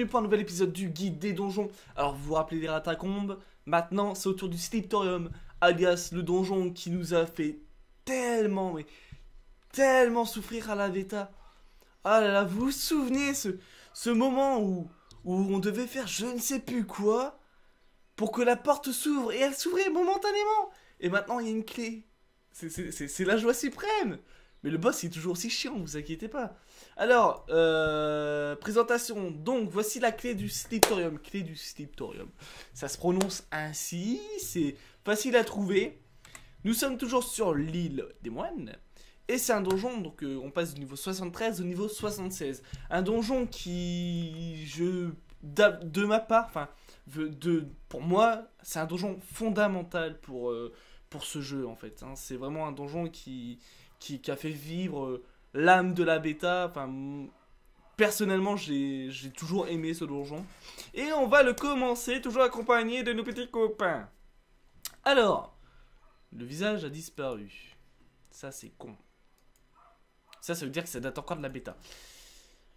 bienvenue pour un nouvel épisode du guide des donjons. Alors vous vous rappelez des ratacombes? Maintenant c'est au tour du Sleeptorium, alias le donjon qui nous a fait tellement, mais tellement souffrir à la bêta. Ah là là, vous vous souvenez ce, ce moment où, où on devait faire je ne sais plus quoi pour que la porte s'ouvre et elle s'ouvrait momentanément? Et maintenant il y a une clé. C'est la joie suprême. Mais le boss est toujours aussi chiant, vous inquiétez pas. Alors, euh, présentation. Donc, voici la clé du Sleeptorium. Clé du Sleeptorium. Ça se prononce ainsi. C'est facile à trouver. Nous sommes toujours sur l'île des moines. Et c'est un donjon, donc euh, on passe du niveau 73 au niveau 76. Un donjon qui, je, de ma part, enfin, de, pour moi, c'est un donjon fondamental pour, euh, pour ce jeu en fait. Hein. C'est vraiment un donjon qui, qui, a fait vivre l'âme de la bêta. Enfin, personnellement, j'ai toujours aimé ce donjon. Et on va le commencer, toujours accompagné de nos petits copains. Alors, le visage a disparu. Ça, c'est con. Ça, ça veut dire que ça date encore de la bêta.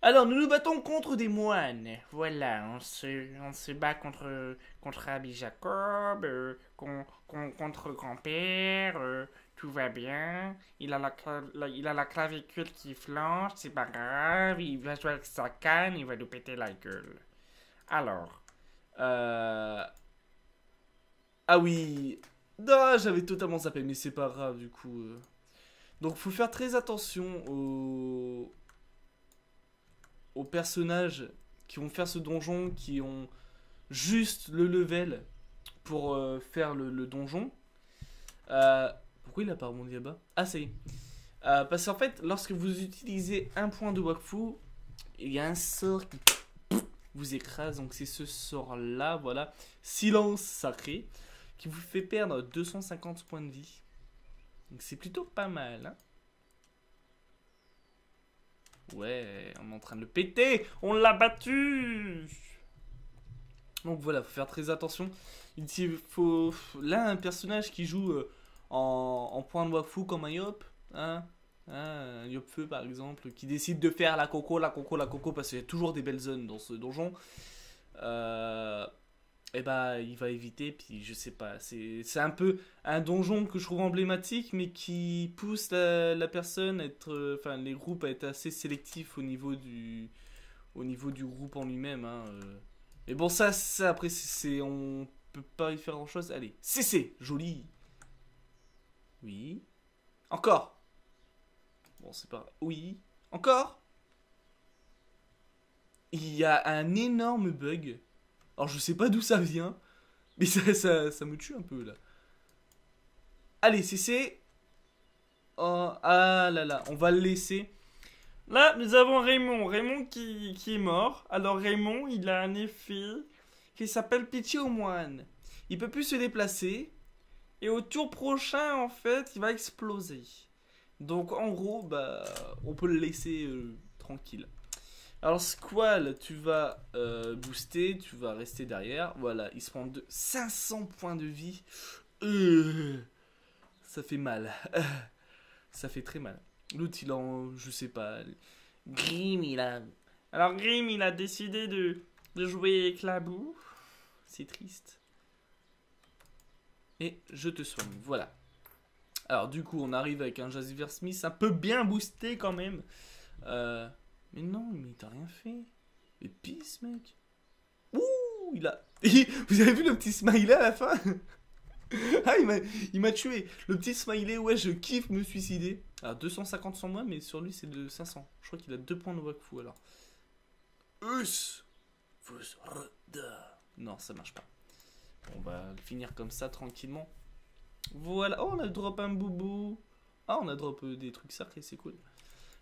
Alors, nous nous battons contre des moines. Voilà, on se, on se bat contre, contre Jacob, euh, contre grand-père, euh, tout va bien. Il a la, il a la clavicule qui flanche, c'est pas grave. Il va jouer avec sa canne, il va nous péter la gueule. Alors, euh... Ah oui. Non, j'avais totalement zappé, mais c'est pas grave du coup. Euh. Donc, faut faire très attention aux aux personnages qui vont faire ce donjon, qui ont juste le level pour euh, faire le, le donjon. Euh, pourquoi il a pas rebondi là-bas? Ah, ça y est. Euh, parce qu'en fait, lorsque vous utilisez un point de Wakfu, il y a un sort qui vous écrase. Donc c'est ce sort-là, voilà. Silence sacré, qui vous fait perdre 250 points de vie. Donc c'est plutôt pas mal. Hein. ouais, on est en train de le péter. On l'a battu. Donc voilà, faut faire très attention. Il faut là un personnage qui joue euh, en, point de Wakfu comme un Yop, hein, hein, un Yop Feu par exemple, qui décide de faire la coco, la coco, la coco, parce qu'il y a toujours des belles zones dans ce donjon, euh, et bah il va éviter, puis je sais pas, c'est un peu un donjon que je trouve emblématique, mais qui pousse la, personne à être, enfin les groupes à être assez sélectifs au niveau du, au niveau du groupe en lui-même. Hein, euh. Mais bon, ça, ça après, c'est, on peut pas y faire grand chose. Allez, c'est joli. Oui. Encore. Bon, c'est pas... Oui. Encore. Il y a un énorme bug. Alors, je sais pas d'où ça vient. Mais ça, ça, ça, me tue un peu, là. Allez, c'est... Oh, ah là là, on va le laisser. Là, nous avons Raymond. Raymond qui, qui est mort. Alors, Raymond, il a un effet qui s'appelle Pitié au moine. Il peut plus se déplacer. Et au tour prochain, en fait, il va exploser. Donc en gros, bah, on peut le laisser euh, tranquille. Alors Squall, tu vas euh, booster, tu vas rester derrière. Voilà, il se prend de 500 points de vie. Euh, ça fait mal. ça fait très mal. L'autre, il en... Je sais pas. Grim, il a... Alors Grim, il a décidé de, de jouer avec la boue. C'est triste et je te soigne. Voilà. Alors du coup, on arrive avec un Jaziver Smith un peu bien boosté quand même. Euh, mais non, mais t'as rien fait. Mais pisse, mec. Ouh, il a... Vous avez vu le petit smiley à la fin? Ah, il m'a tué. Le petit smiley, ouais, je kiffe me suicider. Alors, 250 sur moi, mais sur lui, c'est de 500. Je crois qu'il a deux points de Wakfu, alors. Us Non, ça marche pas. On va finir comme ça tranquillement. Voilà. Oh, on a drop un boubou. Ah, on a drop euh, des trucs sacrés, c'est cool.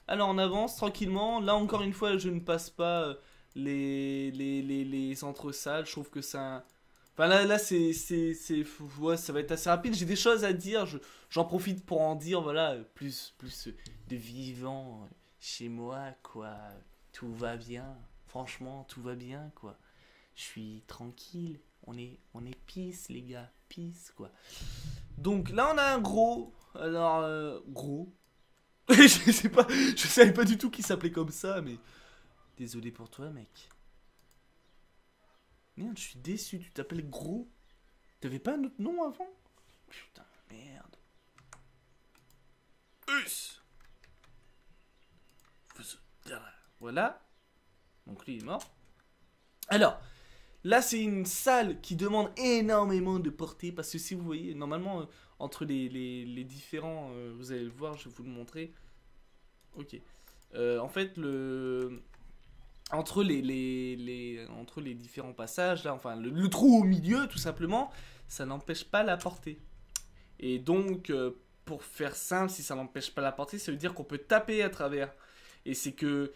Alors, on avance tranquillement. Là, encore une fois, je ne passe pas euh, les, les, les, les entre-salles. Je trouve que ça. Enfin, là, là c'est. Ouais, ça va être assez rapide. J'ai des choses à dire. J'en profite pour en dire. Voilà, plus, plus de vivant chez moi, quoi. Tout va bien. Franchement, tout va bien, quoi. Je suis tranquille on est, on est les gars. Pisse, quoi. Donc là, on a un gros. Alors, euh, gros. je sais pas, je savais pas du tout qu'il s'appelait comme ça, mais. Désolé pour toi, mec. Merde, je suis déçu, tu t'appelles Gros T'avais pas un autre nom avant? Putain, merde. Us Voilà. Donc lui il est mort. Alors, là c'est une salle qui demande énormément de portée parce que si vous voyez, normalement, euh, entre les, les, différents, euh, vous allez le voir, je vais vous le montrer. Ok. Euh, en fait, le, entre les, les, entre les différents passages, là, enfin, le, trou au milieu, tout simplement, ça n'empêche pas la portée. Et donc, pour faire simple, si ça n'empêche pas la portée, ça veut dire qu'on peut taper à travers. Et c'est que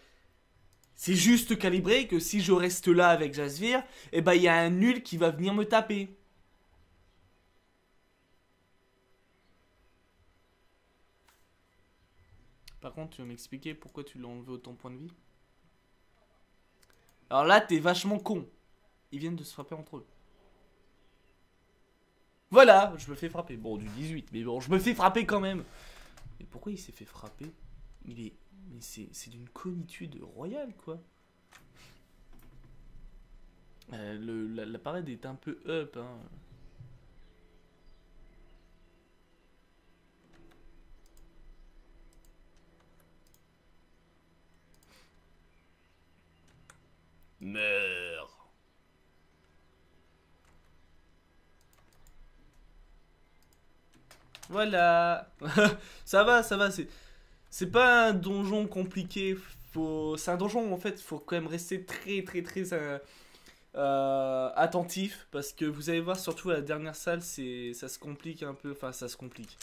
c'est juste calibré que si je reste là avec Jasvir, eh ben il y a un nul qui va venir me taper. Par contre, tu vas m'expliquer pourquoi tu l'as enlevé autant point de vie Alors là, t'es vachement con. Ils viennent de se frapper entre eux. Voilà, je me fais frapper. Bon, du 18, mais bon, je me fais frapper quand même. Mais pourquoi il s'est fait frapper? Il est... Mais c'est d'une conitude royale, quoi. Euh, le, la, la parade est un peu up, hein. Meurs. Voilà. ça va, ça va. C'est, c'est pas un donjon compliqué. C'est un donjon en fait. Faut quand même rester très, très, très euh, euh, attentif parce que vous allez voir surtout à la dernière salle, ça se complique un peu. Enfin, ça se complique.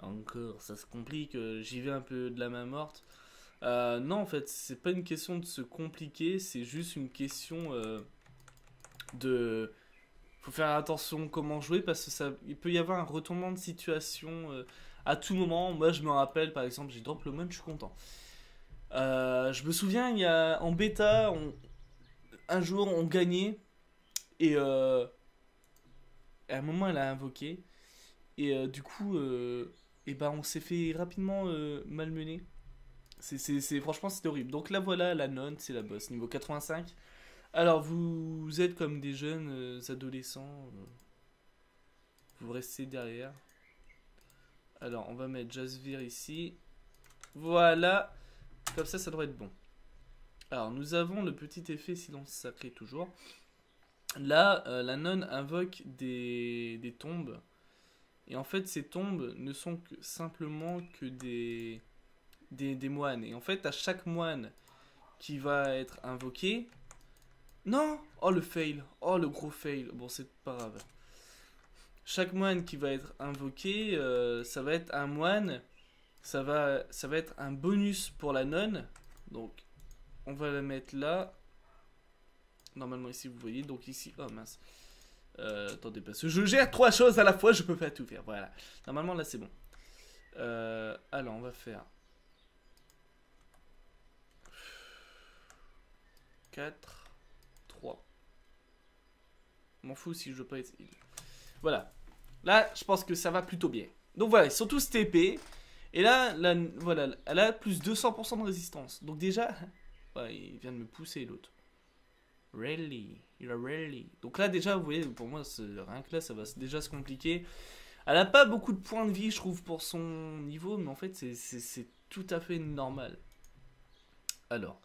Encore, ça se complique. Euh, j'y vais un peu de la main morte. Non, en fait, c'est pas une question de se compliquer, c'est juste une question euh, de. Faut faire attention comment jouer parce que ça, il peut y avoir un retournement de situation à tout moment. Moi, je me rappelle, par exemple, j'ai drop le mode, je suis content. je me souviens, il y a en bêta, un jour, on gagnait et à un moment, elle a invoqué et du coup, et ben, on s'est fait rapidement malmener. C'est, franchement, c'était horrible. Donc là, voilà, la nonne, c'est la boss, niveau 85. Alors, vous, êtes comme des jeunes euh, adolescents. Euh, vous restez derrière. Alors, on va mettre Jasvir ici. Voilà. Comme ça, ça devrait être bon. Alors, nous avons le petit effet silence sacré toujours. Là, euh, la nonne invoque des, des tombes. Et en fait, ces tombes ne sont que, simplement que des des, moines. Et en fait, à chaque moine qui va être invoqué... Non Oh, le fail. Oh, le gros fail. Bon, c'est pas grave. Chaque moine qui va être invoqué, euh, ça va être un moine. Ça va, ça va être un bonus pour la nonne. Donc, on va la mettre là. Normalement, ici, vous voyez. Donc, ici... Oh, mince. Euh, attendez, parce que je gère trois choses à la fois, je peux pas tout faire. Voilà. Normalement, là, c'est bon. Euh, alors, on va faire 4, 3. M'en fous si je veux pas être Voilà. Là, je pense que ça va plutôt bien. Donc voilà, surtout cette épée. Et là, voilà, elle a plus 200% de résistance. Donc déjà, il vient de me pousser l'autre. Really, il a really? Donc là déjà, vous voyez, pour moi, rien que là, ça va déjà se compliquer. Elle a pas beaucoup de points de vie, je trouve, pour son niveau, mais en fait, c'est tout à fait normal. Alors,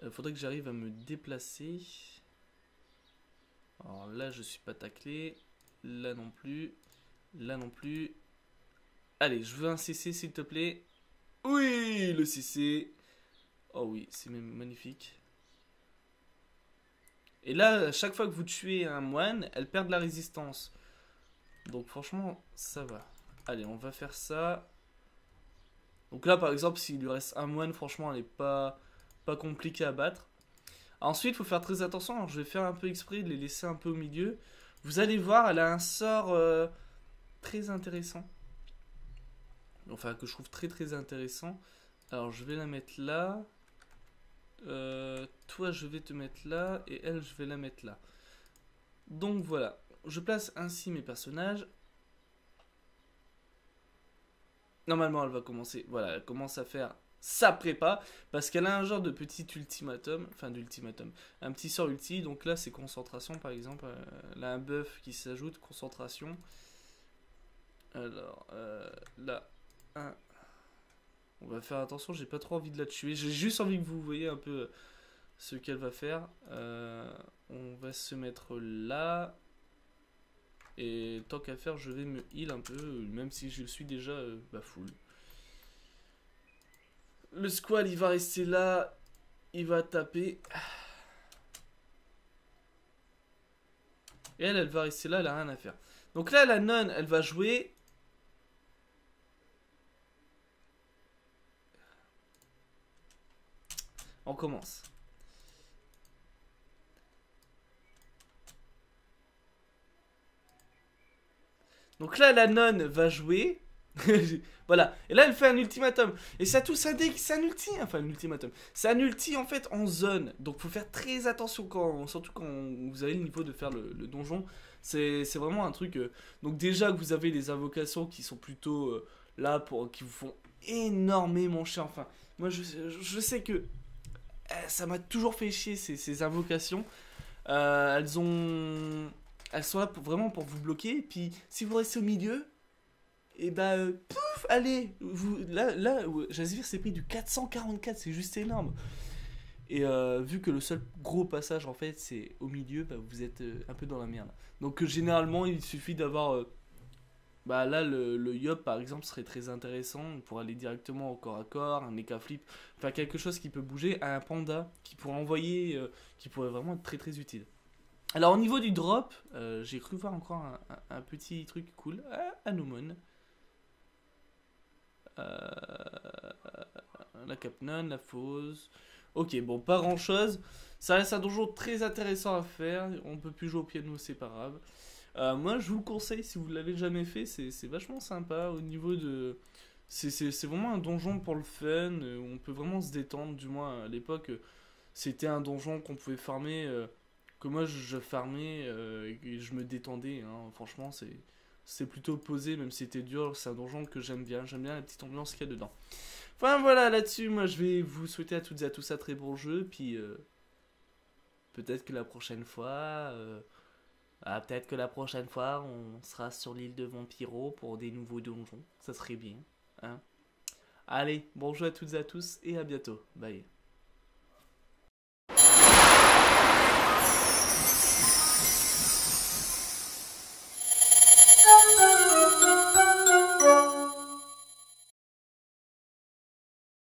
il euh, faudrait que j'arrive à me déplacer. Alors là, je suis pas taclé. Là non plus. Là non plus. Allez, je veux un CC s'il te plaît. Oui, le CC. Oh oui, c'est magnifique. Et là, à chaque fois que vous tuez un moine, elle perd de la résistance. Donc franchement, ça va. Allez, on va faire ça. Donc là, par exemple, s'il lui reste un moine, franchement, elle n'est pas pas compliqué à battre. Ensuite, il faut faire très attention. je vais faire un peu exprès de les laisser un peu au milieu. Vous allez voir, elle a un sort euh, très intéressant. Enfin, que je trouve très très intéressant. Alors, je vais la mettre là. Euh, toi, je vais te mettre là. Et elle, je vais la mettre là. Donc voilà. Je place ainsi mes personnages. Normalement, elle va commencer. Voilà, elle commence à faire sa prépa parce qu'elle a un genre de petit ultimatum, enfin d'ultimatum, un petit sort ulti. Donc là, c'est concentration par exemple. Euh, elle a un buff qui s'ajoute, concentration. Alors euh, là, un. On va faire attention, j'ai pas trop envie de la tuer. J'ai juste envie que vous voyez un peu ce qu'elle va faire. Euh, on va se mettre là. Et tant qu'à faire, je vais me heal un peu, même si je suis déjà bah, full. Le squad, il va rester là. Il va taper. Et elle, elle va rester là, elle a rien à faire. Donc là, la nonne, elle va jouer. On commence. Donc là, la nonne va jouer. voilà. Et là, elle fait un ultimatum. Et ça tout, ça c'est un ulti. Enfin, un ultimatum. C'est un ulti en fait en zone. Donc, faut faire très attention quand, surtout quand vous avez le niveau de faire le, donjon. C'est vraiment un truc. Euh, donc, déjà vous avez des invocations qui sont plutôt euh, là pour. qui vous font énormément chier. Enfin, moi, je, sais que ça m'a toujours fait chier ces, invocations. Euh, elles ont. Elles sont là vraiment pour vous bloquer. Et puis, si vous restez au milieu, et bah, euh, pouf, allez, vous, là, là Jazir s'est pris du 444, c'est juste énorme. Et euh, vu que le seul gros passage en fait c'est au milieu, bah, vous êtes euh, un peu dans la merde. Donc généralement il suffit d'avoir... bah là le, le Yop par exemple serait très intéressant pour aller directement au corps à corps, un Eka Flip, enfin quelque chose qui peut bouger à un panda qui pourrait envoyer, qui pourrait vraiment être très très utile. Alors au niveau du drop, j'ai cru voir encore un, petit truc cool, ah, Anomon. Euh, la Capnon, la Fausse. Ok, bon, pas grand chose. Ça reste un donjon très intéressant à faire. On peut plus jouer au piano, c'est pas grave. Euh, moi, je vous le conseille si vous l'avez jamais fait. C'est vachement sympa au niveau de. C'est vraiment un donjon pour le fun. Euh, on peut vraiment se détendre. Du moins, à l'époque, c'était un donjon qu'on pouvait farmer. que moi, je farmais et je me détendais. Hein. Franchement, c'est plutôt posé, même si c'était dur. C'est un donjon que j'aime bien. J'aime bien la petite ambiance qu'il y a dedans. Enfin voilà, là-dessus, moi je vais vous souhaiter à toutes et à tous un très bon jeu. Puis euh, peut-être que la prochaine fois. Ah, peut-être que la prochaine fois, on sera sur l'île de Vampiro pour des nouveaux donjons. Ça serait bien. Hein Allez, bon jeu à toutes et à tous et à bientôt. Bye.